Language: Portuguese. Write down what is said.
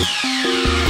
Música